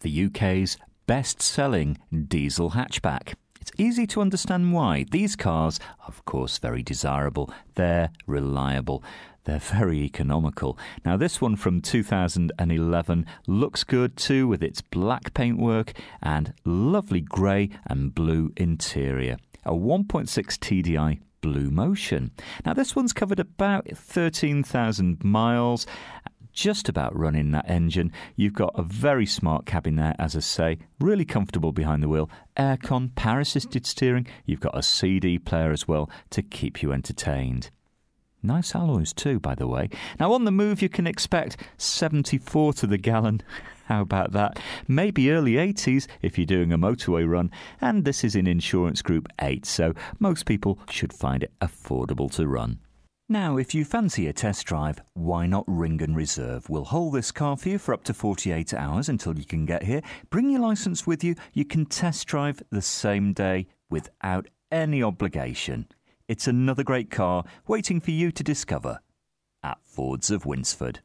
the UK's best selling diesel hatchback. It's easy to understand why. These cars, are, of course, very desirable. They're reliable. They're very economical. Now, this one from 2011 looks good too with its black paintwork and lovely grey and blue interior. A 1.6 TDI Blue Motion. Now, this one's covered about 13,000 miles just about running that engine. You've got a very smart cabin there, as I say, really comfortable behind the wheel, aircon, power assisted steering. You've got a CD player as well to keep you entertained. Nice alloys too, by the way. Now, on the move, you can expect 74 to the gallon. How about that? Maybe early 80s if you're doing a motorway run. And this is in Insurance Group 8, so most people should find it affordable to run. Now, if you fancy a test drive, why not ring and reserve? We'll hold this car for you for up to 48 hours until you can get here. Bring your license with you. You can test drive the same day without any obligation. It's another great car waiting for you to discover at Fords of Winsford.